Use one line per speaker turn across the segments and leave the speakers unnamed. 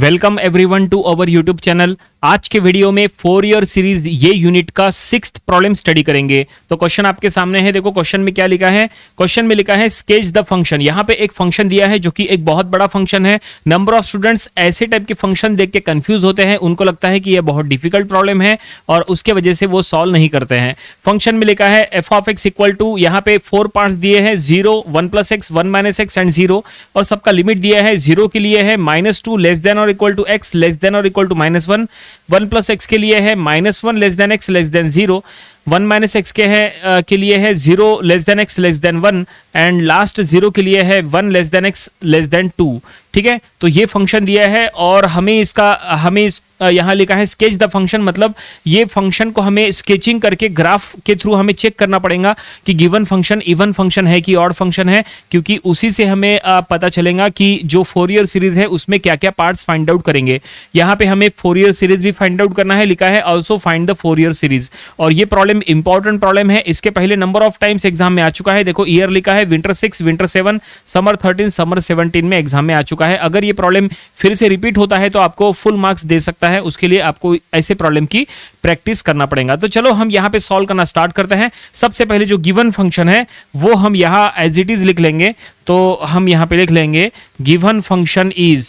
Welcome everyone to our YouTube channel. आज के video में फोर ईयर सीरीज़ ये यूनिट का सिक्स प्रॉब्लम स्टडी करेंगे। तो क्वेश्चन आपके सामने है। देखो क्वेश्चन में क्या लिखा है? क्वेश्चन में लिखा है स्केच द फ़ंक्शन यहाँ पे एक फ़ंक्शन दिया है, जो कि एक बहुत बड़ा फ़ंक्शन है। नंबर ऑफ़ स्टूडेंट्स ऐसे टाइप के फ़ंक्शन देख के कंफ्यूज होते हैं। उनको लगता है कि यह बहुत डिफ़िकल्ट प्रॉब्लम है और उसके वजह से वो सॉल्व नहीं करते हैं। फ़ंक्शन में लिखा है f of x equal to यहाँ पे फोर पार्ट दिए हैं। Zero one plus x one minus x and zero और सबका लिमिट दिया है ज़ीरो के लिए है माइनस टू लेस देन और equal to x less than और equal to minus one one plus x के लिए है minus one less than x less than zero one minus x के है के लिए है zero less than x less than one and last zero के लिए है one less than x less than two ठीक है? तो ये फ़ंक्शन दिया है और हमें इसका, हमें इस यहाँ लिखा है स्केच द फ़ंक्शन मतलब ये फ़ंक्शन को हमें स्केचिंग करके ग्राफ के थ्रू हमें चेक करना पड़ेगा कि गिवन फ़ंक्शन इवन फ़ंक्शन है कि ऑड फ़ंक्शन है, क्योंकि उसी से हमें पता चलेगा कि जो फोर ईयर सीरीज़ है उसमें क्या क्या पार्ट्स फाइंड आउट करेंगे। यहाँ पे हमें फोर ईयर सीरीज़ भी फाइंड आउट करना है, लिखा है also find the Fourier series और ये प्रॉब्लम इंपॉर्टेंट प्रॉब्लम है, इसके पहले नंबर ऑफ़ टाइम्स एग्ज़ाम में आ चुका है। देखो ईयर लिखा है winter six winter seven summer thirteen summer seventeen में एग्ज़ाम में आ चुका है। अगर ये प्रॉब्लम फिर से रिपीट होता है तो आपको फुल मार्क्स दे सकता है। उसके लिए आपको ऐसे प्रॉब्लम की प्रैक्टिस करना पड़ेगा। तो चलो, हम यहाँ पे सॉल्व करना स्टार्ट करते हैं। सबसे पहले जो गिवन फ़ंक्शन है, वो हम यहाँ एज इट इज़ लिख लेंगे। तो हम यहाँ पे लिख लेंगे given function is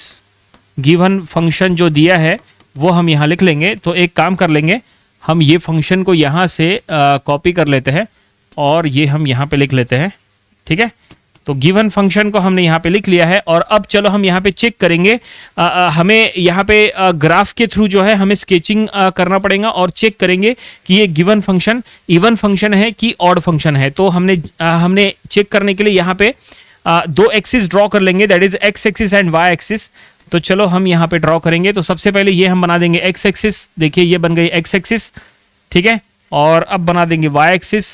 given function जो दिया है, वो हम यहाँ लिख लेंगे। तो एक काम कर लेंगे, हम ये फ़ंक्शन को यहाँ से कॉपी कर लेते हैं और ये हम यहाँ पे लिख लेते हैं। ठीक है? तो गिवन फ़ंक्शन को हमने यहाँ पे लिख लिया है और अब चलो हम यहाँ पे चेक करेंगे। आ, आ, हमें यहाँ पे आ, ग्राफ के थ्रू जो है हमें स्केचिंग करना पड़ेगा और चेक करेंगे कि ये गिवन फ़ंक्शन इवन फ़ंक्शन है कि ऑड फ़ंक्शन है। तो हमने आ, हमने चेक करने के लिए यहाँ पे आ, दो एक्सिस ड्रॉ कर लेंगे that is x axis and y axis तो चलो हम यहाँ पे ड्रॉ करेंगे। तो सबसे पहले ये हम बना देंगे एक्स एक्सिस देखिए ये बन गई एक्स एक्सिस ठीक है? और अब बना देंगे वाई एक्सिस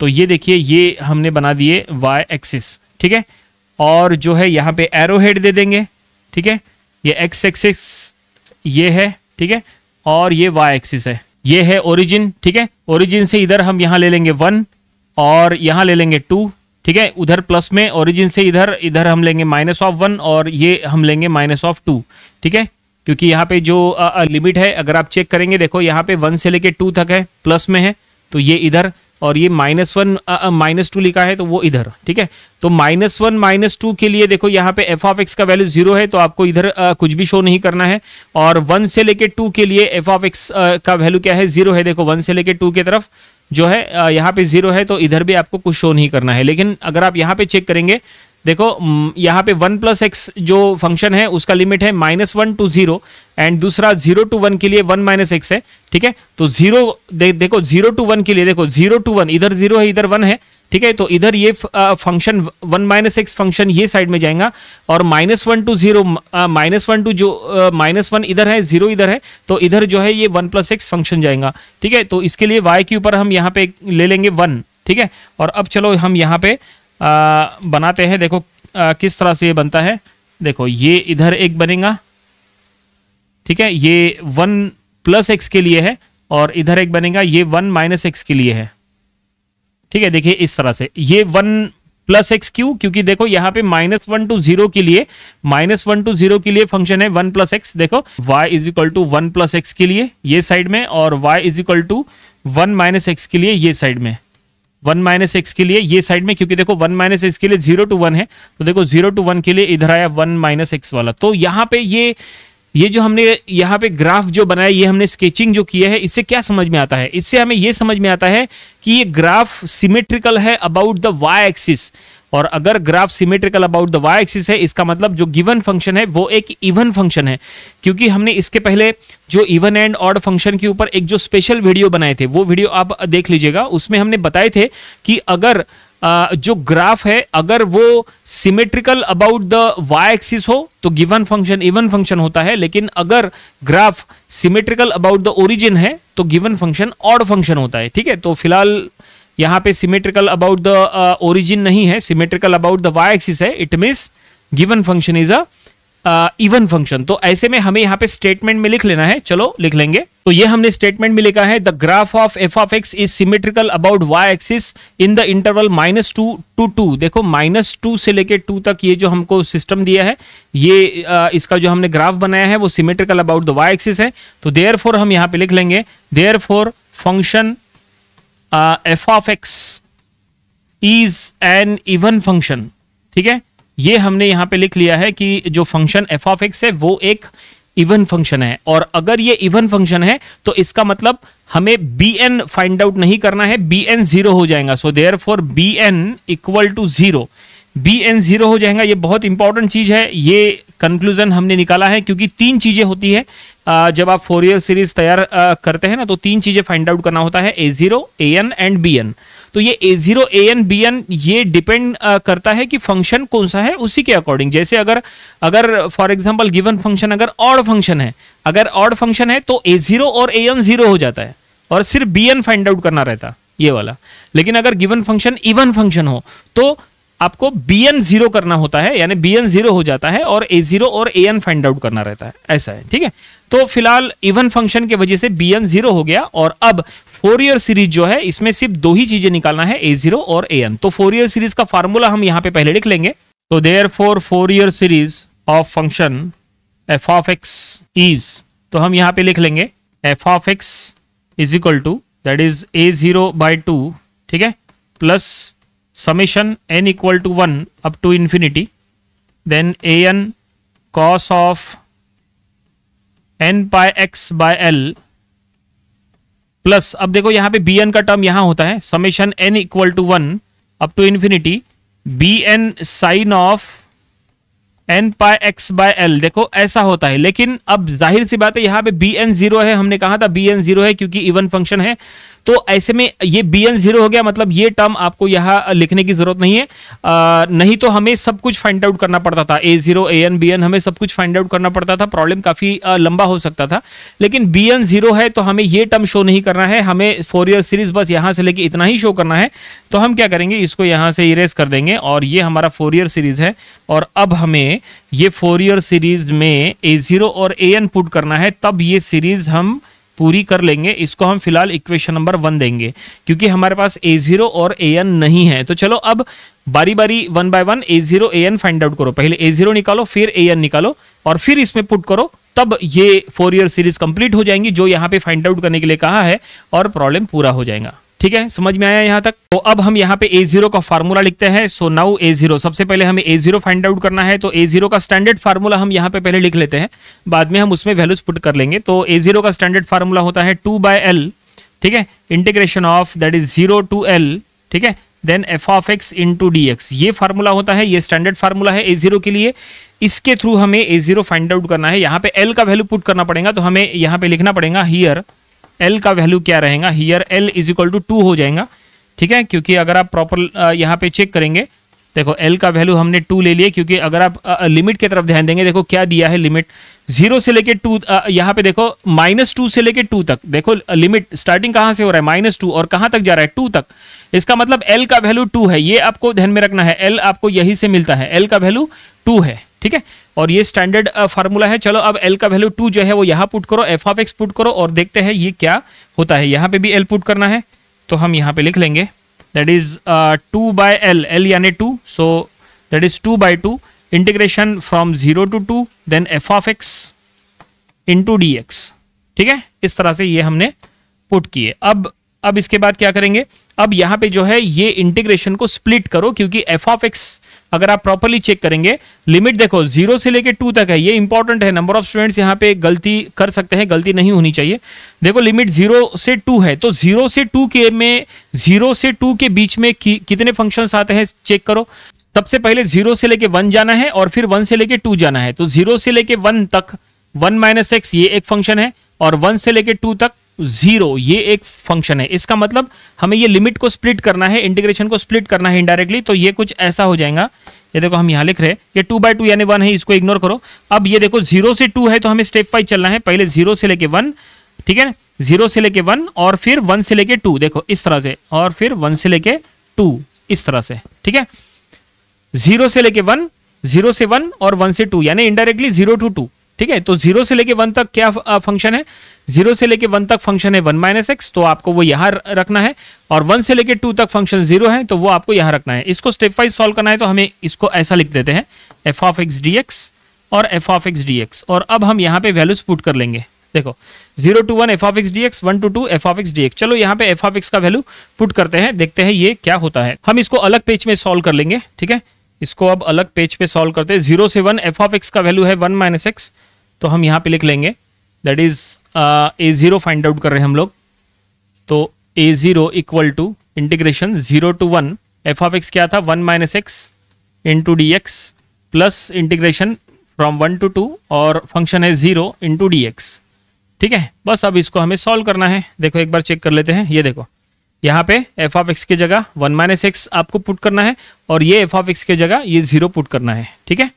तो ये देखिए, ये हमने बना दिए वाई एक्सिस ठीक है? और जो है, यहाँ पे एरो हेड दे देंगे, ठीक है? ये एक्स एक्सिस ये है, ठीक है? और ये वाई एक्सिस है। ये है ओरिजिन ठीक है? ओरिजिन से इधर हम यहाँ ले लेंगे वन और यहाँ ले लेंगे टू ठीक है? उधर प्लस में ओरिजिन से इधर इधर हम लेंगे माइनस ऑफ़ वन और ये हम लेंगे माइनस ऑफ़ टू ठीक है? क्योंकि यहाँ पे जो लिमिट है, अगर आप चेक करेंगे, देखो, यहाँ पे वन से लेके टू तक है प्लस में है तो ये इधर और ये माइनस वन माइनस टू लिखा है तो वो इधर ठीक है? तो माइनस वन माइनस टू के लिए देखो यहाँ पे एफ़ ऑफ़ एक्स का वैल्यू ज़ीरो है तो आपको इधर आ, कुछ भी शो नहीं करना है। और वन से लेके टू के लिए एफ़ ऑफ़ एक्स का वैल्यू क्या है? ज़ीरो है। देखो वन से लेके टू की तरफ़ जो है यहाँ पे ज़ीरो है तो इधर भी आपको कुछ शो नहीं करना है। लेकिन अगर आप यहाँ पे चेक करेंगे देखो यहाँ पे वन प्लस एक्स जो फ़ंक्शन है उसका लिमिट है minus one to zero and दूसरा ज़ीरो टू वन के लिए वन माइनस एक्स है ठीक है? तो ज़ीरो दे, देखो ज़ीरो टू वन के लिए देखो ज़ीरो टू वन इधर ज़ीरो है इधर वन है ठीक है? तो इधर ये function one minus x function ये साइड में जाएगा और minus one to zero minus one to जो माइनस वन इधर है ज़ीरो इधर है तो इधर जो है ये वन प्लस एक्स फ़ंक्शन जाएगा ठीक है? तो इसके लिए वाई के ऊपर हम यहाँ पे ले लेंगे वन ठीक है? और अब चलो हम यहाँ पे आ, बनाते हैं। देखो आ, किस तरह से ये बनता है। देखो ये इधर एक बनेगा ठीक है? ये वन प्लस एक्स के लिए है और इधर एक बनेगा ये वन माइनस एक्स के लिए है। ठीक है? देखिए इस तरह से। ये वन प्लस एक्स क्यू? क्योंकि देखो यहाँ पे माइनस वन टू ज़ीरो के लिए माइनस वन टू ज़ीरो के लिए फ़ंक्शन है वन प्लस एक्स। देखो y is equal to one plus x के लिए ये साइड में और y is equal to one minus x के लिए ये साइड में। वन माइनस एक्स के लिए ये साइड में, क्योंकि देखो वन माइनस एक्स के लिए ज़ीरो टू वन है तो देखो ज़ीरो टू वन के लिए इधर आया वन माइनस एक्स वाला। तो यहाँ पे ये ये जो हमने यहाँ पे ग्राफ जो बनाया, ये हमने स्केचिंग जो किया है, इससे क्या समझ में आता है? इससे हमें ये समझ में आता है कि ये ग्राफ सिमेट्रिकल है अबाउट द वाई एक्सिस। और अगर graph symmetrical about the y axis है, इसका मतलब जो गिवन फ़ंक्शन है, वो एक इवन फ़ंक्शन है। क्योंकि हमने इसके पहले जो इवन एंड ऑड फ़ंक्शन के ऊपर एक जो स्पेशल वीडियो बनाए थे, वो वीडियो आप देख लीजिएगा। उसमें हमने बताए थे कि अगर जो ग्राफ है, अगर वो symmetrical about the y axis हो तो गिवन फ़ंक्शन इवन फ़ंक्शन होता है। लेकिन अगर graph symmetrical about the origin है तो गिवन फ़ंक्शन ऑड फ़ंक्शन होता है। ठीक है? तो फ़िलहाल यहाँ पे सिमेट्रिकल अबाउट द ओरिजिन नहीं है symmetrical about the y axis है it means given function is a even function तो ऐसे में हमें यहाँ पे स्टेटमेंट में लिख लेना है चलो लिख लेंगे। तो ये हमने स्टेटमेंट में लिखा है the graph of f of x is symmetrical about y axis in the interval minus two to two देखो माइनस टू से लेके टू तक ये जो हमको सिस्टम दिया है ये आ, इसका जो हमने ग्राफ बनाया है वो symmetrical about the y axis है। तो देयर हम यहाँ पे लिख लेंगे there function f of x is an even function ठीक है? ये हमने यहाँ पे लिख लिया है कि जो फ़ंक्शन एफ़ ऑफ़ एक्स है, वो एक इवन फ़ंक्शन है। और अगर ये इवन फ़ंक्शन है तो इसका मतलब हमें बी एन फाइंड आउट नहीं करना है बी एन ज़ीरो हो जाएगा। So therefore b n equal to zero b n zero हो जाएगा, ये बहुत इंपॉर्टेंट चीज़ है। ये कंक्लूजन हमने निकाला है, क्योंकि तीन चीज़ें होती है। जब आप फोर ईयर सीरीज़ तैयार करते हैं ना तो तीन चीज़ें फाइंड आउट करना होता है a zero a n and b n तो ये a zero a n b n ये डिपेंड करता है कि फ़ंक्शन कौन सा है, उसी के अकॉर्डिंग जैसे अगर अगर फॉर एग्ज़ाम्पल गिवन फ़ंक्शन अगर ऑड फ़ंक्शन है, अगर ऑड फ़ंक्शन है तो ए ज़ीरो और ए एन ज़ीरो हो जाता है, और सिर्फ़ बी एन फाइंड आउट करना रहता, ये वाला। लेकिन अगर गिवन फ़ंक्शन इवन फ़ंक्शन हो तो आपको बी एन ज़ीरो करना होता है, यानी बी एन ज़ीरो हो जाता है और ए ज़ीरो और ए एन फाइंड आउट करना रहता है। ऐसा है, ठीक है? तो फ़िलहाल इवन फ़ंक्शन की वजह से बी एन ज़ीरो हो गया और अब फोर ईयर सीरीज़ जो है, इसमें सिर्फ़ दो ही चीज़ें निकालना है ए ज़ीरो और ए एन तो फोर ईयर सीरीज़ का फार्मूला हम यहाँ पे पहले लिख लेंगे। तो therefore Fourier series of function f of x is तो हम यहाँ पे लिख लेंगे f of x is equal to that is a zero by two ठीक है? Plus n equal to one up to infinity then a n cos of n pi x by l plus अब देखो यहाँ पे B N का term यहाँ होता है summation n equal to one up to infinity b n sine of n pi x by l देखो ऐसा होता है। लेकिन अब ज़ाहिर सी बात है, यहाँ पे बी एन ज़ीरो है, हमने कहा था बी एन ज़ीरो है, क्योंकि इवन फ़ंक्शन है। तो ऐसे में ये बी एन ज़ीरो हो गया मतलब ये टर्म आपको यहाँ लिखने की ज़रूरत नहीं है। आ, नहीं तो हमें सब कुछ फाइंड आउट करना पड़ता था। A zero a n b n हमें सब कुछ फाइंड आउट करना पड़ता था। प्रॉब्लम काफ़ी आ, लंबा हो सकता था। लेकिन बी एन ज़ीरो है तो हमें ये टर्म शो नहीं करना है। हमें फोर ईयर सीरीज़ बस यहाँ से लेके इतना ही शो करना है। तो हम क्या करेंगे इसको यहाँ से इरेज कर देंगे और ये हमारा फोर ईयर सीरीज़ है। और अब हमें ये फोर ईयर सीरीज़ में ए ज़ीरो और ए एन पुट करना है। तब ये सीरीज़ हम पूरी कर लेंगे, इसको हम फ़िलहाल इक्वेशन नंबर वन देंगे, क्योंकि हमारे पास ए ज़ीरो और ए एन नहीं है। तो चलो अब बारी बारी one by one a zero a n find out करो। पहले ए ज़ीरो निकालो, फिर ए एन निकालो, और फिर इसमें पुट करो। तब ये फोर ईयर सीरीज़ कंप्लीट हो जाएँगी, जो यहाँ पे फाइंड आउट करने के लिए कहा है, और प्रॉब्लम पूरा हो जाएगा। ठीक है, समझ में आया यहाँ तक? तो अब हम यहाँ पे ए ज़ीरो का फार्मूला लिखते हैं। सो नाउ ए ज़ीरो सबसे पहले हमें ए ज़ीरो फाइंड आउट करना है। तो ए ज़ीरो का स्टैंडर्ड फार्मूला हम यहाँ पे पहले लिख लेते हैं। बाद में हम उसमें वैल्यूज़ पुट कर लेंगे। तो ए ज़ीरो का स्टैंडर्ड फार्मूला होता है टू बाय एल ठीक है? Integration of that is zero to l ठीक है? Then f of x into d x ये फार्मूला होता है, ये स्टैंडर्ड फार्मूला है ए ज़ीरो के लिए। इसके थ्रू हमें ए ज़ीरो फाइंड आउट करना है। यहाँ पे एल का वैल्यू पुट करना पड़ेगा तो हमें यहाँ पे लिखना पड़ेगा हियर एल का वैल्यू क्या रहेगा? Here l is equal to two हो जाएगा। ठीक है? क्योंकि अगर आप प्रॉपर यहाँ पे चेक करेंगे, देखो एल का वैल्यू हमने टू ले लिया क्योंकि अगर आप लिमिट की तरफ़ ध्यान देंगे, देखो क्या दिया है लिमिट ज़ीरो से लेके टू यहाँ पे देखो माइनस टू से लेके टू तक। देखो लिमिट स्टार्टिंग कहाँ से हो रहा है? माइनस टू और कहाँ तक जा रहा है? टू तक। इसका मतलब एल का वैल्यू टू है। ये आपको ध्यान में रखना है। एल आपको यही से मिलता है। एल का वैल्यू टू है। ठीक है? और ये स्टैंडर्ड फार्मूला है। चलो, अब एल का वैल्यू टू जो है, वो यहाँ पुट करो एफ़ ऑफ़ एक्स पुट करो और देखते हैं ये क्या होता है। यहाँ पे भी एल पुट करना है तो हम यहाँ पे लिख लेंगे। That is two by l l यानी two so that is two by two integration from zero to two then f of x into d x ठीक है? इस तरह से ये हमने पुट किए। अब अब इसके बाद क्या करेंगे? अब यहाँ पे जो है, ये इंटीग्रेशन को स्प्लिट करो, क्योंकि एफ़ ऑफ़ एक्स अगर आप प्रॉपरली चेक करेंगे लिमिट देखो ज़ीरो से लेके टू तक है ये इंपॉर्टेंट है नंबर ऑफ़ स्टूडेंट्स यहाँ पे गलती कर सकते हैं गलती नहीं होनी चाहिए। देखो लिमिट ज़ीरो से टू है तो ज़ीरो से टू के में ज़ीरो से टू के बीच में कि, कितने फ़ंक्शन आते हैं चेक करो। सबसे पहले ज़ीरो से लेके वन जाना है और फिर वन से लेके टू जाना है तो ज़ीरो से लेके वन तक वन माइनस एक्स ये एक फ़ंक्शन है और वन से लेके टू तक ज़ीरो ये एक फ़ंक्शन है। इसका मतलब हमें ये लिमिट को स्प्लिट करना है, इंटीग्रेशन को स्प्लिट करना है इनडायरेक्टली तो ये कुछ ऐसा हो जाएगा। ये देखो हम यहाँ लिख रहे हैं, ये टू बाय टू यानी वन है, इसको इग्नोर करो। अब ये देखो ज़ीरो से टू है तो हमें स्टेप वाइज चलना है। पहले ज़ीरो से लेके वन ठीक है? ना ज़ीरो से लेके वन और फिर वन से लेके टू देखो इस तरह से, और फिर वन से लेके टू इस तरह से, ठीक है? ज़ीरो से लेके वन ज़ीरो से वन और वन से टू यानी इनडायरेक्टली ज़ीरो टू टू ठीक है? तो ज़ीरो से लेके वन तक क्या फ़ंक्शन है? ज़ीरो से लेके वन तक फ़ंक्शन है वन माइनस एक्स तो आपको वो यहाँ रखना है। और वन से लेके टू तक फ़ंक्शन ज़ीरो है तो वो आपको यहाँ रखना है। इसको स्टेप वाइज सॉल्व करना है तो हमें इसको ऐसा लिख देते हैं f of x d x और f of x d x और अब हम यहाँ पे वैल्यूज़ पुट कर लेंगे। देखो zero to one f of x d x one to two f of x d x चलो यहाँ पे एफ़ ऑफ़ एक्स का वैल्यू पुट करते हैं, देखते हैं ये क्या होता है। हम इसको अलग पेज में सॉल्व कर लेंगे, ठीक है? इसको अब अलग पेज पे सॉल्व करते हैं। ज़ीरो से वन एफ़ ऑफ़ एक्स का वैल्यू है वन माइनस एक्स तो हम यहाँ पे लिख लेंगे। That is a zero find out कर रहे हैं हम लोग। तो a zero equal to integration zero to one f of x क्या था? One minus x into d x plus integration from one to two और फ़ंक्शन है ज़ीरो इंटू डी एक्स ठीक है? बस अब इसको हमें सॉल्व करना है। देखो, एक बार चेक कर लेते हैं। ये देखो, यहाँ पे एफ़ ऑफ़ एक्स की जगह वन माइनस एक्स आपको पुट करना है और ये एफ़ ऑफ़ एक्स की जगह ये ज़ीरो पुट करना है। ठीक है?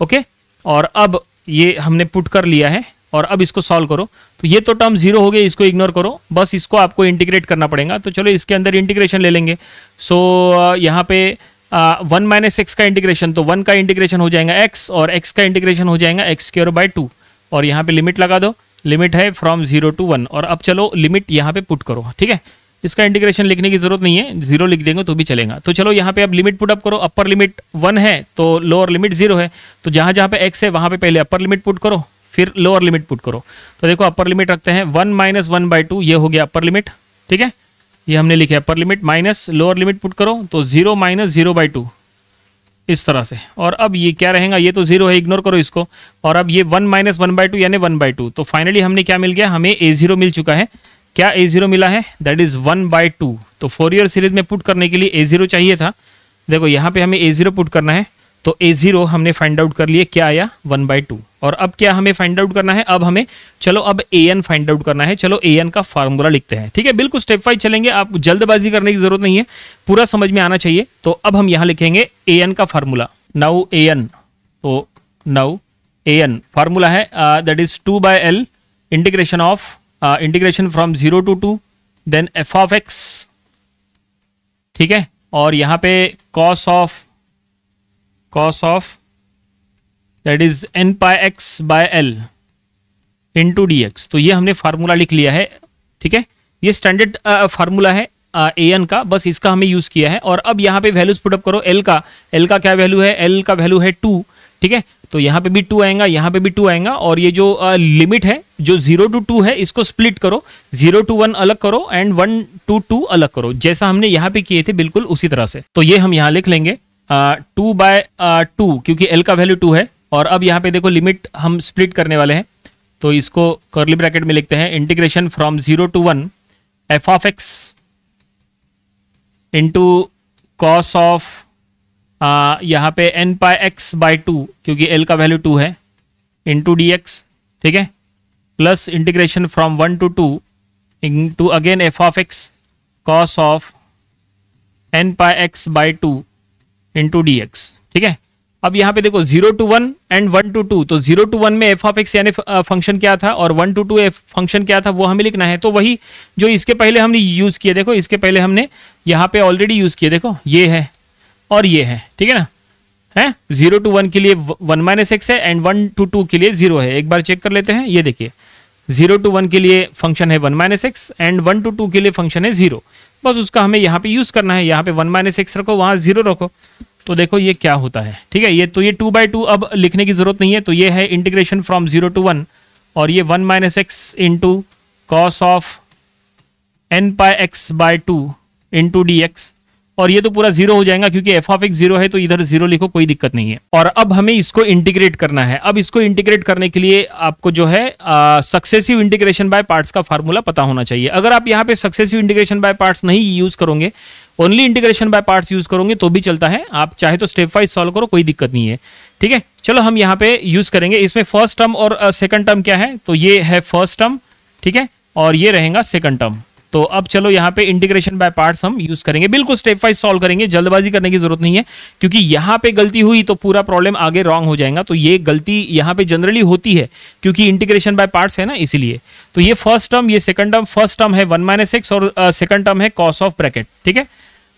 ओके और अब ये हमने पुट कर लिया है और अब इसको सॉल्व करो। तो ये तो टर्म ज़ीरो हो गया इसको इग्नोर करो। बस इसको आपको इंटीग्रेट करना पड़ेगा। तो चलो इसके अंदर इंटीग्रेशन ले लेंगे। सो so, यहाँ पे वन माइनस एक्स का इंटीग्रेशन तो वन का इंटीग्रेशन हो जाएगा एक्स और एक्स का इंटीग्रेशन हो जाएगा एक्स स्क्र बाय टू और यहाँ पे लिमिट लगा दो। लिमिट है फ्रॉम ज़ीरो टू वन और अब चलो लिमिट यहाँ पे पुट करो। ठीक है? इसका इंटीग्रेशन लिखने की ज़रूरत नहीं है ज़ीरो लिख देंगे तो भी चलेगा। तो चलो यहाँ पे अब लिमिट पुट अप करो अपर लिमिट वन है तो लोअर लिमिट ज़ीरो है। तो जहाँ जहाँ पे एक्स है, वहाँ पे पहले अपर लिमिट पुट करो, फिर लोअर लिमिट पुट करो। तो देखो अपर लिमिट रखते हैं one minus one by two ये हो गया अपर लिमिट ठीक है? ये हमने लिखे upper limit minus lower limit put करो तो zero minus zero by two इस तरह से। और अब ये क्या रहेगा, ये तो ज़ीरो है इग्नोर करो इसको। और अब ये one minus one by two यानी वन बाई टू तो फाइनली हमने क्या मिल गया, हमें ए ज़ीरो मिल चुका है। क्या ए ज़ीरो मिला है? That is one by two तो फोर ईयर सीरीज़ में पुट करने के लिए ए ज़ीरो चाहिए था। देखो, यहाँ पे हमें ए ज़ीरो पुट करना है। तो ए ज़ीरो हमने फाइंड आउट कर लिए, क्या आया? वन बाई टू और अब क्या हमें फाइंड आउट करना है? अब हमें, चलो, अब ए एन फाइंड आउट करना है। चलो ए एन का फार्मूला लिखते हैं। ठीक है? बिल्कुल स्टेप वाइज चलेंगे। आप जल्दबाजी करने की ज़रूरत नहीं है। पूरा समझ में आना चाहिए। तो अब हम यहाँ लिखेंगे ए एन का फार्मूला नाउ ए एन तो नाउ ए एन फार्मूला है that is two by l integration of integration from zero to two then f of x ठीक है? और यहाँ पे cos of cos of that is n pi x by l into d x तो ये हमने formula लिख लिया है, ठीक है? ये स्टैंडर्ड फार्मूला है ए एन का, बस इसका हमें यूज़ किया है। और अब यहाँ पे वैल्यूज़ पुटअप करो एल का। एल का क्या वैल्यू है? एल का वैल्यू है टू ठीक है? तो यहाँ पे भी टू आएगा, यहाँ पे भी टू आएगा और ये जो लिमिट है, जो ज़ीरो टू टू है, इसको स्प्लिट करो। ज़ीरो टू वन अलग करो एंड वन टू टू अलग करो। जैसा हमने यहाँ पे किए थे, बिल्कुल उसी तरह से। तो ये हम यहाँ लिख लेंगे टू बाय टू क्योंकि एल का वैल्यू टू है और अब यहाँ पे देखो लिमिट हम स्प्लिट करने वाले हैं। तो इसको कर्ली ब्रैकेट में लिखते हैं integration from zero to one f of x into cos of यहाँ पे n pi x by two क्योंकि एल का वैल्यू टू है इन टू डी एक्स ठीक है? Plus integration from one to two into again f of x cos of n pi x by two into d x ठीक है? अब यहाँ पे देखो zero to one and one to two तो zero to one में f of x यानी function क्या था? और वन टू टू फ़ंक्शन क्या था? वो हमें लिखना है। तो वही जो इसके पहले हमने यूज़ किए देखो, इसके पहले हमने यहाँ पे ऑलरेडी यूज़ किया, देखो, ये है। और ये है, ठीक है ना? है? ज़ीरो टू वन के लिए वन माइनस एक्स है एंड वन टू टू के लिए ज़ीरो है। एक बार चेक कर लेते हैं, ये देखिए। ज़ीरो टू वन के लिए फ़ंक्शन है one minus x and one to two के लिए फ़ंक्शन है ज़ीरो बस उसका हमें यहाँ पे यूज़ करना है, यहाँ पे वन माइनस एक्स रखो, वहाँ ज़ीरो रखो। तो देखो ये क्या होता है, ठीक है? ये तो ये टू बाई टू अब लिखने की ज़रूरत नहीं है तो ये है integration from zero to one और ये one minus x into cos of n pi x by two into d x और ये तो पूरा ज़ीरो हो जाएगा क्योंकि एफ़ ऑफ़ एक्स ज़ीरो है तो इधर ज़ीरो लिखो, कोई दिक्कत नहीं है। और अब हमें इसको इंटीग्रेट करना है। अब इसको इंटीग्रेट करने के लिए आपको जो है सक्सेसिव इंटीग्रेशन बाय पार्ट्स का फार्मूला पता होना चाहिए। अगर आप यहाँ पे सक्सेसिव इंटीग्रेशन बाय पार्ट्स नहीं यूज़ करोगे only integration by parts use करोगे तो भी चलता है। आप चाहे तो स्टेप वाइज सॉल्व करो, कोई दिक्कत नहीं है। ठीक है? चलो, हम यहाँ पे यूज़ करेंगे। इसमें फ़र्स्ट टर्म और सेकंड टर्म क्या है? तो ये है फ़र्स्ट टर्म ठीक है? और ये रहेगा सेकंड टर्म तो अब चलो यहाँ पे इंटीग्रेशन बाय पार्ट्स हम यूज़ करेंगे। बिल्कुल स्टेप वाइज सॉल्व करेंगे, जल्दबाजी करने की ज़रूरत नहीं है, क्योंकि यहाँ पे गलती हुई तो पूरा प्रॉब्लम आगे रॉन्ग हो जाएगा। तो ये गलती यहाँ पे जनरली होती है, क्योंकि इंटीग्रेशन बाय पार्ट्स है ना, इसीलिए। तो ये फ़र्स्ट टर्म ये सेकंड टर्म फ़र्स्ट टर्म है वन माइनस एक्स और सेकंड टर्म है कॉस ऑफ़ ब्रैकेट ठीक है?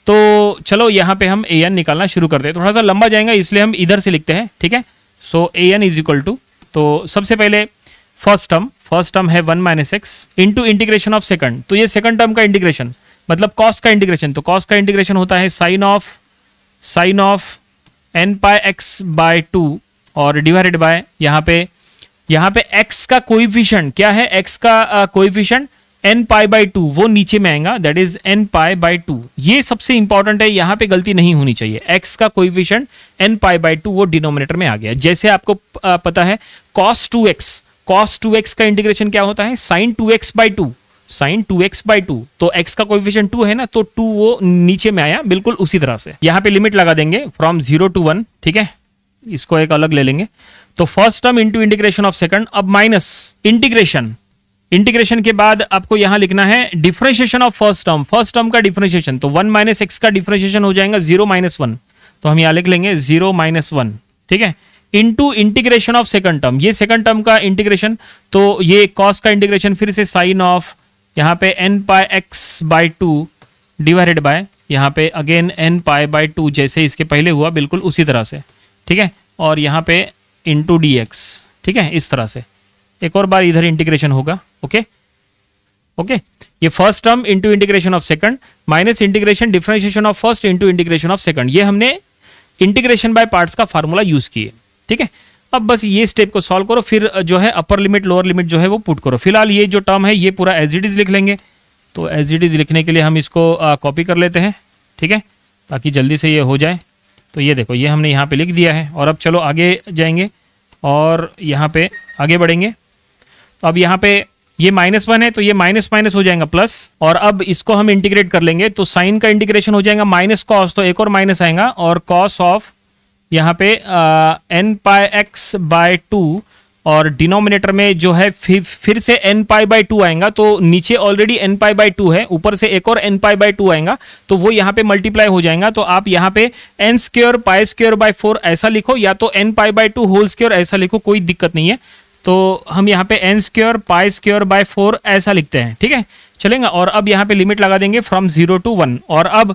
तो चलो यहाँ पे हम ए एन निकालना शुरू करते हैं थोड़ा सा लंबा जाएगा, इसलिए हम इधर से लिखते हैं, ठीक है? So a n is equal to तो सबसे पहले फ़र्स्ट टर्म फ़र्स्ट टर्म है one minus x into integration of second तो ये सेकंड टर्म का इंटीग्रेशन मतलब कॉस का इंटीग्रेशन तो कॉस का इंटीग्रेशन होता है sine of sine of n pi x by two और डिवाइडेड बाय यहाँ पे यहाँ पे x का कोइफिशिएंट क्या है? x का coefficient n pi by two वो नीचे में आएगा that is n pi by two ये सबसे इंपॉर्टेंट है, यहाँ पे गलती नहीं होनी चाहिए। x का coefficient n pi by two वो डिनोमिनेटर में आ गया। जैसे आपको पता है, cos 2x cos 2x का इंटीग्रेशन क्या होता है? Sine two x by two sine two x by two तो x का कोइफिशिएंट टू है ना तो टू वो नीचे में आया, बिल्कुल उसी तरह से। यहाँ पे लिमिट लगा देंगे फ्रॉम ज़ीरो टू वन ठीक है? इसको एक अलग ले लेंगे। तो first term into integration of second अब माइनस इंटीग्रेशन इंटीग्रेशन के बाद आपको यहाँ लिखना है differentiation of first term first term का डिफ्रेंशिएशन तो वन माइनस एक्स का डिफ्रेंशिएशन हो जाएगा ज़ीरो माइनस वन तो हम यहाँ लिख लेंगे ज़ीरो माइनस वन ठीक है? Into integration of second term ये सेकंड टर्म का इंटीग्रेशन तो ये कॉस का इंटीग्रेशन फिर से साइन ऑफ़ यहाँ पे n pi x by two divided by यहाँ पे again n pi by two जैसे इसके पहले हुआ, बिल्कुल उसी तरह से। ठीक है? और यहाँ पे इंटू डी एक्स ठीक है? इस तरह से। एक और बार इधर इंटीग्रेशन होगा ओके ओके ये first term into integration of second minus integration differentiation of first into integration of second ये हमने इंटीग्रेशन बाय पार्ट्स का फार्मूला यूज़ किए। ठीक है? अब बस ये स्टेप को सॉल्व करो, फिर जो है अपर लिमिट लोअर लिमिट जो है वो पुट करो। फ़िलहाल ये जो टर्म है, ये पूरा एज इट इज़ लिख लेंगे। तो एज इट इज़ लिखने के लिए हम इसको कॉपी कर लेते हैं, ठीक है? ताकि जल्दी से ये हो जाए। तो ये देखो, ये हमने यहाँ पे लिख दिया है। और अब चलो आगे जाएँगे और यहाँ पे आगे बढ़ेंगे। तो अब यहाँ पे ये माइनस वन है तो ये माइनस माइनस हो जाएगा प्लस और अब इसको हम इंटीग्रेट कर लेंगे तो साइन का इंटीग्रेशन हो जाएगा माइनस कॉस तो एक और माइनस आएगा, और कॉस ऑफ़ यहाँ पे n pi x by two और डिनोमिनेटर में जो है फिर फिर से एन पाई बाई टू आएगा तो नीचे already n pi by two है, ऊपर से एक और एन पाई बाई टू आएगा तो वो यहाँ पे मल्टीप्लाई हो जाएगा तो आप यहाँ पे n square pi square by four ऐसा लिखो, या तो n pi by two whole square ऐसा लिखो, कोई दिक्कत नहीं है तो हम यहाँ पे n square pi square by four ऐसा लिखते हैं, ठीक है? चलेगा, और अब यहाँ पे लिमिट लगा देंगे फ्रॉम ज़ीरो टू वन और अब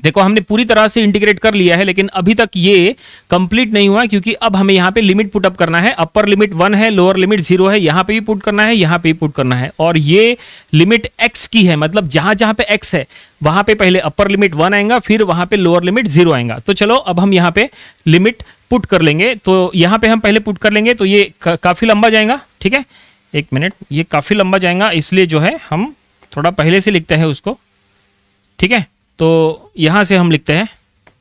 देखो, हमने पूरी तरह से इंटीग्रेट कर लिया है, लेकिन अभी तक ये कंप्लीट नहीं हुआ, क्योंकि अब हमें यहाँ पे लिमिट पुट अप करना है। अपर लिमिट वन है लोअर लिमिट ज़ीरो है, यहाँ पे भी पुट करना है, यहाँ पे भी पुट करना है। और ये लिमिट एक्स की है मतलब जहाँ जहाँ पे एक्स है, वहाँ पे पहले अपर लिमिट वन आएगा, फिर वहाँ पे लोअर लिमिट ज़ीरो आएगा। तो चलो, अब हम यहाँ पे लिमिट पुट कर लेंगे। तो यहाँ पे हम पहले पुट कर लेंगे तो ये काफ़ी लंबा जाएगा, ठीक है? एक मिनट ये काफ़ी लंबा जाएगा, इसलिए जो है, हम थोड़ा पहले से लिखते हैं उसको, ठीक है? तो यहाँ से हम लिखते हैं,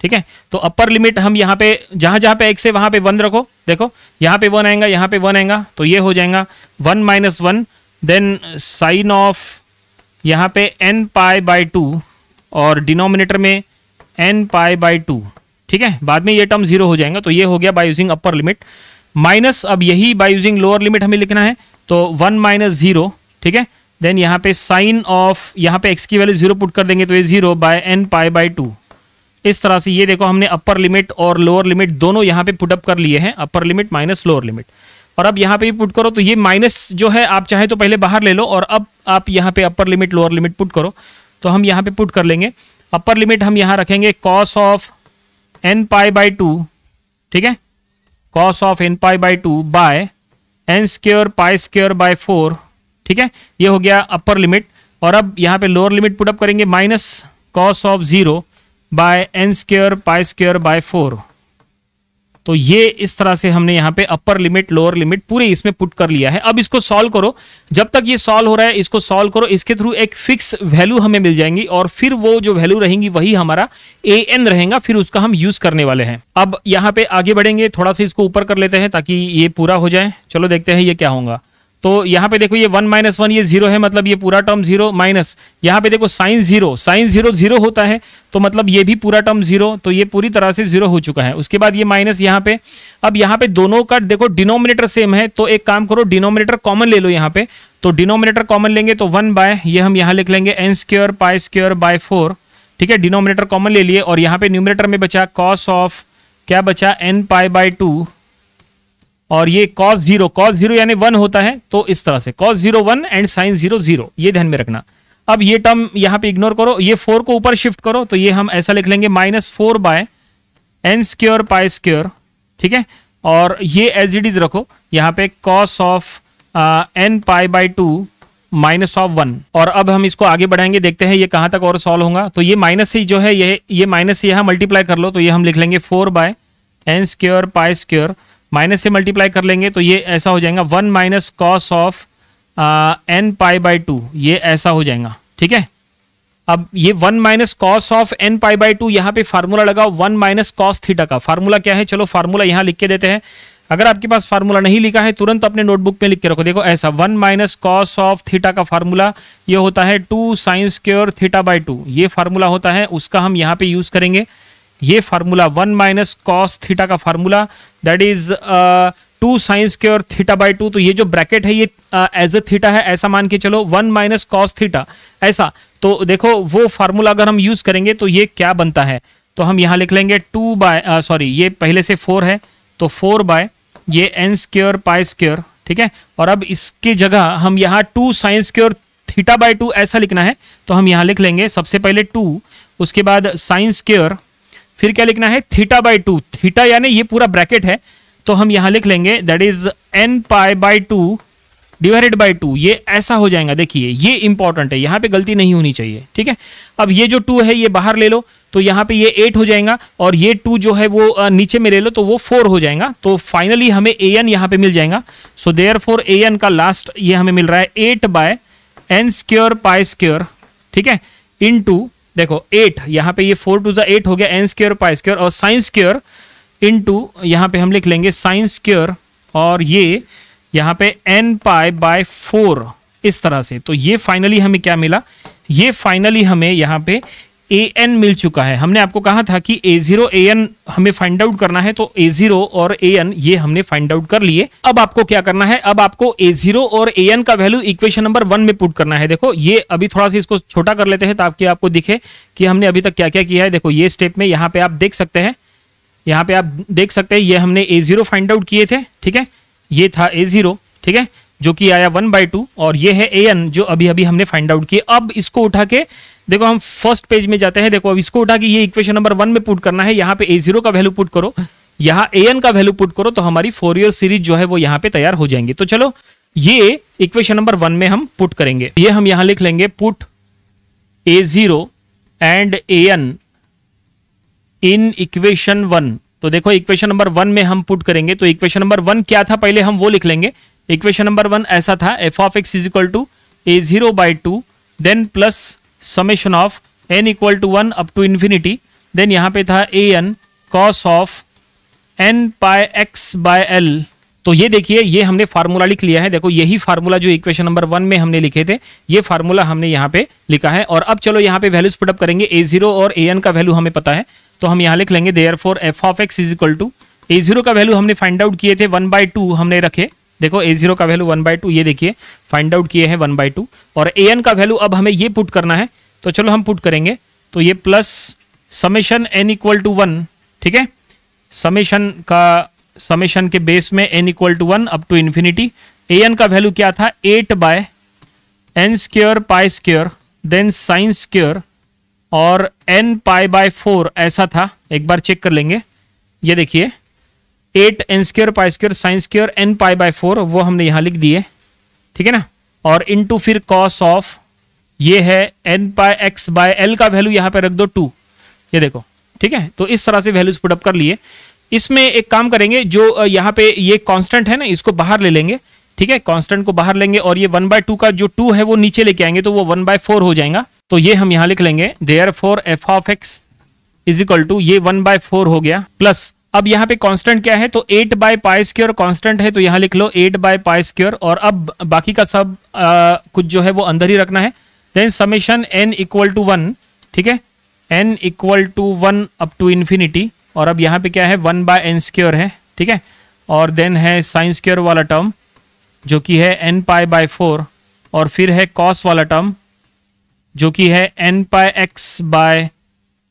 ठीक है? तो अपर लिमिट हम यहाँ पे, जहाँ जहाँ पे एक्स है, वहाँ पे वन रखो, देखो, यहाँ पे वन आएगा, यहाँ पे वन आएगा तो ये हो जाएगा one minus one then sine of यहाँ पे एन पाई बाई टू और डिनोमिनेटर में एन पाई बाई टू ठीक है? बाद में ये टर्म ज़ीरो हो जाएगा तो ये हो गया by using upper limit minus अब यही बाय यूजिंग लोअर लिमिट हमें लिखना है तो वन माइनस ज़ीरो ठीक है? देन यहाँ पे साइन ऑफ़ यहाँ पे एक्स की वैल्यू ज़ीरो पुट कर देंगे तो ये zero by n pi by two इस तरह से ये देखो हमने अपर लिमिट और लोअर लिमिट दोनों यहाँ पे पुटअप कर लिए हैं upper limit minus lower limit और अब यहाँ पे भी पुट करो तो ये माइनस जो है, आप चाहे तो पहले बाहर ले लो और अब आप यहाँ पे upper limit lower limit put करो. तो हम यहाँ पे पुट कर लेंगे. अपर लिमिट हम यहाँ रखेंगे cos of n pi by two ठीक है? Cos of n pi by two by n square pi square by four ठीक है? ये हो गया अपर लिमिट और अब यहाँ पे लोअर लिमिट पुटअप करेंगे minus cos of zero by n square pi square by four तो ये इस तरह से हमने यहाँ पे अपर लिमिट लोअर लिमिट पूरे इसमें पुट कर लिया है। अब इसको सॉल्व करो। जब तक ये सॉल्व हो रहा है, इसको सॉल्व करो। इसके थ्रू एक फिक्स वैल्यू हमें मिल जाएँगी और फिर वो जो वैल्यू रहेंगी, वही हमारा ए एन रहेगा, फिर उसका हम यूज़ करने वाले हैं। अब यहाँ पे आगे बढ़ेंगे, थोड़ा सा इसको ऊपर कर लेते हैं ताकि ये पूरा हो जाए। चलो देखते हैं ये क्या होगा। तो यहाँ पे देखो ये वन माइनस वन ये ज़ीरो है मतलब ये पूरा टर्म ज़ीरो माइनस। यहाँ पे देखो sine zero sine zero zero होता है तो मतलब ये भी पूरा टर्म ज़ीरो तो ये पूरी तरह से ज़ीरो हो चुका है। उसके बाद ये माइनस यहाँ पे, अब यहाँ पे दोनों का देखो डिनोमिनेटर सेम है तो एक काम करो, डिनोमिनेटर कॉमन ले लो यहाँ पे। तो डिनोमिनेटर कॉमन लेंगे तो वन बाय, ये हम यहाँ लिख लेंगे n square pi square by four, ठीक है? डिनोमिनेटर कॉमन ले लिए और यहाँ पे न्यूमिनेटर में बचा कॉस ऑफ़ क्या बचा? एन पाई बाय टू और ये कॉस ज़ीरो कॉस ज़ीरो यानी वन होता है तो इस तरह से cos zero one and sine zero zero ये ध्यान में रखना। अब ये टर्म यहाँ पे इग्नोर करो, ये फोर को ऊपर शिफ्ट करो तो ये हम ऐसा लिख लेंगे minus four by n square pi square ठीक है? और ये एज इट इज़ रखो, यहाँ पे cos of n pi by two minus of one और अब हम इसको आगे बढ़ाएँगे, देखते हैं ये कहाँ तक और सॉल्व होगा। तो ये माइनस से जो है, ये ये माइनस से यहाँ मल्टीप्लाई कर लो तो ये हम लिख लेंगे four by n square pi square minus से मल्टीप्लाई कर लेंगे तो ये ऐसा हो जाएगा one minus cos of n pi by two, ये ऐसा हो जाएगा, ठीक है? अब ये one minus cos of n pi by two, यहाँ पे फार्मूला लगाओ वन माइनस कॉस थीटा का। फार्मूला क्या है? चलो फार्मूला यहाँ लिख के देते हैं। अगर आपके पास फार्मूला नहीं लिखा है, तुरंत अपने नोटबुक में लिख के रखो। देखो, ऐसा, one minus cos of theta का फार्मूला, ये होता है two sine square theta by two. ये फार्मूला होता है, उसका हम यहाँ पे यूज़ करेंगे। ये formula one minus cos theta का formula that is two sine के और थीटा बाई टू तो ये जो ब्रैकेट है, ये एज अ थीटा है, ऐसा मान के चलो वन माइनस कॉस थीटा ऐसा। तो देखो, वो फार्मूला अगर हम यूज़ करेंगे तो ये क्या बनता है? तो हम यहाँ लिख लेंगे टू बाय सॉरी ये पहले से फोर है तो फोर बाय ये एन स्क्योर पाई स्क्योर ठीक है? और अब इसके जगह हम यहाँ two sine square theta by two ऐसा लिखना है तो हम यहाँ लिख लेंगे सबसे पहले टू उसके बाद साइंस स्क्योर फिर क्या लिखना है? थीटा बाई टू थीटा यानी ये पूरा ब्रैकेट है तो हम यहाँ लिख लेंगे that is n pi by two divided by two ये ऐसा हो जाएगा, देखिए, ये इंपॉर्टेंट है, यहाँ पे गलती नहीं होनी चाहिए, ठीक है? अब ये जो टू है, ये बाहर ले लो तो यहाँ पे ये एट हो जाएगा, और ये टू जो है वो नीचे में ले लो तो वो फोर हो जाएगा तो फाइनली हमें ए एन यहाँ पे मिल जाएगा। So there four A N का लास्ट ये हमें मिल रहा है eight by n square pi square ठीक है? इन टू देखो एट यहाँ पे ये फोर टू ज़ा एट हो गया एन स्क्योर पाई स्क्योर और साइंस स्क्योर इनटू यहाँ पे हम लिख लेंगे साइंस स्क्योर और ये यहाँ पे एन पाई बाय फोर इस तरह से। तो ये फाइनली हमें क्या मिला? ये फाइनली हमें यहाँ पे ए एन मिल चुका है। हमने आपको कहा था कि ए ज़ीरो ए एन हमें फाइंड आउट करना है तो ए ज़ीरो और ए एन ये हमने फाइंड आउट कर लिए। अब आपको क्या करना है? अब आपको ए ज़ीरो और ए एन का वैल्यू इक्वेशन नंबर वन में पुट करना है। देखो, ये अभी थोड़ा सा इसको छोटा कर लेते हैं ताकि आपको दिखे कि हमने अभी तक क्या क्या किया है। देखो, ये स्टेप में यहाँ पे आप देख सकते हैं। यहाँ पे आप देख सकते हैं, ये हमने ए ज़ीरो फाइंड आउट किए थे, ठीक है? ये था ए ज़ीरो ठीक है? जो कि आया वन बाई टू और ये है ए एन जो अभी अभी हमने फाइंड आउट किया अब इसको उठा के देखो, हम फ़र्स्ट पेज में जाते हैं। देखो, अब इसको उठा के ये इक्वेशन नंबर वन में पुट करना है। यहाँ पे ए ज़ीरो का वैल्यू पुट करो। यहाँ ए एन का वैल्यू पुट करो तो हमारी फोर ईयर सीरीज़ जो है वो यहाँ पे तैयार हो जाएँगे। तो चलो, ये इक्वेशन नंबर वन में हम पुट करेंगे। ये हम यहाँ लिख लेंगे put a zero and a n in equation one तो देखो इक्वेशन नंबर वन में हम पुट करेंगे। तो इक्वेशन नंबर वन क्या था? पहले हम वो लिख लेंगे। इक्वेशन नंबर वन ऐसा था f of x is equal to a zero by two then plus summation of n equal to one up to infinity then यहाँ पे था a n cos of n pi x by l तो ये देखिए, ये हमने formula लिख लिया है। देखो, यही फार्मूला जो इक्वेशन नंबर वन में हमने लिखे थे, ये फार्मूला हमने यहाँ पे लिखा है। और अब चलो यहाँ पे वैल्यूज़ पुटअप करेंगे ए ज़ीरो और ए एन का वैल्यू हमें पता है। तो हम यहाँ लिख लेंगे therefore f of x is equal to a zero का वैल्यू हमने फाइंड आउट किए थे वन बाय टू हमने रखे। देखो ए ज़ीरो का वैल्यू वन बाई टू ये देखिए फाइंड आउट किए हैं वन बाई टू और ए एन का वैल्यू अब हमें ये पुट करना है तो चलो हम पुट करेंगे तो ये plus summation n equal to one ठीक है? समेशन का समेशन के बेस में n equal to one up to infinity a n का वैल्यू क्या था? Eight by n square pi square then sine square और एन पाई बाय फोर ऐसा था, एक बार चेक कर लेंगे, ये देखिए eight n square pi square sine square n pi by four, वो हमने यहाँ लिख दिए, ठीक है ना? और इनटू फिर कॉस ऑफ़ ये है n pi x by l का वैल्यू यहाँ पे रख दो टू ये देखो, ठीक है? तो इस तरह से वैल्यूज़ पुटअप कर लिए। इसमें एक काम करेंगे, जो यहाँ पे ये कांस्टेंट है ना, इसको बाहर ले लेंगे, ठीक है? कांस्टेंट को बाहर लेंगे और ये वन बाय टू का जो टू है, वो नीचे लेके आएँगे तो वो वन बाय फोर हो जाएगा। तो ये हम यहाँ लिख लेंगे therefore f of x is equal to ये वन बाय फोर हो गया प्लस अब यहाँ पे कांस्टेंट क्या है? तो eight by pi square constant है तो यहाँ लिख लो एट बाय पाई स्क्योर और अब बाकी का सब आ, कुछ जो है वो अंदर ही रखना है। Then summation n equal to one ठीक है? N equal to one up to infinity और अब यहाँ पे क्या है? वन बाय एन स्क्योर है ठीक है? और देन है साइन स्क्योर वाला टर्म जो कि है एन पाई बाय फोर और फिर है कॉस वाला टर्म जो कि है एन पाई एक्स बाय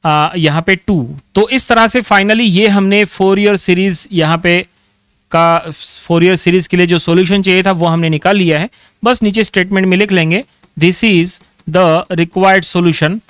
यहाँ पे टू तो इस तरह से फाइनली ये हमने फोर ईयर सीरीज़ यहाँ पे का फोर ईयर सीरीज़ के लिए जो सॉल्यूशन चाहिए था, वो हमने निकाल लिया है। बस नीचे स्टेटमेंट में लिख लेंगे this is the required solution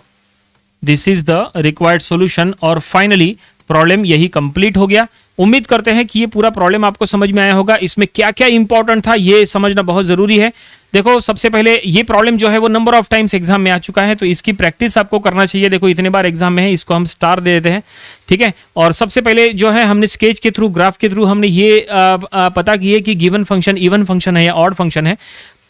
this is the required solution और फाइनली प्रॉब्लम यही कंप्लीट हो गया। उम्मीद करते हैं कि ये पूरा प्रॉब्लम आपको समझ में आया होगा। इसमें क्या क्या इंपॉर्टेंट था, ये समझना बहुत ज़रूरी है। देखो सबसे पहले ये प्रॉब्लम जो है वो नंबर ऑफ़ टाइम्स एग्ज़ाम में आ चुका है तो इसकी प्रैक्टिस आपको करना चाहिए। देखो इतने बार एग्ज़ाम में है इसको हम स्टार दे देते हैं ठीक है? और सबसे पहले जो है हमने स्केच के थ्रू ग्राफ के थ्रू हमने ये आ, आ, पता की है कि गिवन फ़ंक्शन इवन फ़ंक्शन है या ऑड फ़ंक्शन है।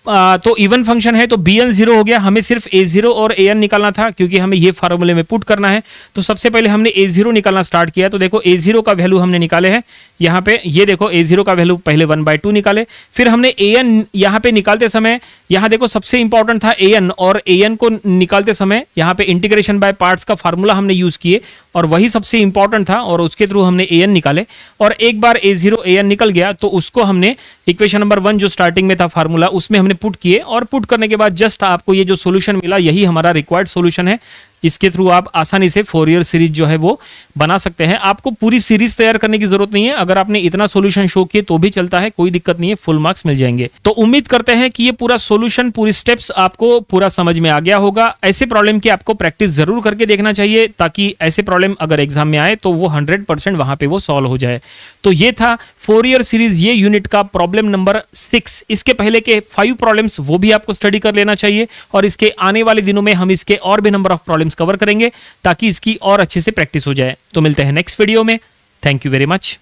तो इवन फ़ंक्शन है तो बी एन ज़ीरो हो गया। हमें सिर्फ़ ए ज़ीरो और ए एन निकालना था, क्योंकि हमें ये फार्मूले में पुट करना है। तो सबसे पहले हमने ए ज़ीरो निकालना स्टार्ट किया। तो देखो ए ज़ीरो का वैल्यू हमने निकाले हैं। यहाँ पे, ये देखो ए ज़ीरो का वैल्यू पहले वन बाय टू निकाले। फिर हमने ए एन यहाँ पे निकालते समय, यहाँ देखो, सबसे इंपॉर्टेंट था ए एन और ए एन को निकालते समय, यहाँ पे इंटीग्रेशन बाय पार्ट्स का फार्मूला हमने यूज़ किए। और वही सबसे इंपॉर्टेंट था और उसके थ्रू हमने ए एन निकाले। और एक बार ए ज़ीरो ए एन निकल गया तो उसको हमने इक्वेशन नंबर वन जो स्टार्टिंग में था फार्मूला उसमें हमने पुट किए। और पुट करने के बाद जस्ट आपको ये जो सोल्यूशन मिला, यही हमारा रिक्वायर्ड सोल्यूशन है। इसके थ्रू आप आसानी से फोर ईयर सीरीज़ जो है वो बना सकते हैं। आपको पूरी सीरीज़ तैयार करने की ज़रूरत नहीं है। अगर आपने इतना सोल्यूशन शो किए तो भी चलता है, कोई दिक्कत नहीं है फुल मार्क्स मिल जाएँगे। तो उम्मीद करते हैं कि ये पूरा सोल्यूशन पूरी स्टेप्स आपको पूरा समझ में आ गया होगा। ऐसे प्रॉब्लम की आपको प्रैक्टिस ज़रूर करके देखना चाहिए, ताकि ऐसे प्रॉब्लम अगर एग्ज़ाम में आए तो वो हंड्रेड परसेंट वहाँ पर वो सॉल्व हो जाए। तो ये था फोर ईयर सीरीज़ ये यूनिट का प्रॉब्लम नंबर सिक्स इसके पहले के फाइव प्रॉब्लम्स वो भी आपको स्टडी कर लेना चाहिए, और इसके आने वाले दिनों में हम इसके और भी नंबर ऑफ़ प्रॉब्लम्स कवर करेंगे ताकि इसकी और अच्छे से प्रैक्टिस हो जाए। तो मिलते हैं नेक्स्ट वीडियो में। Thank you very much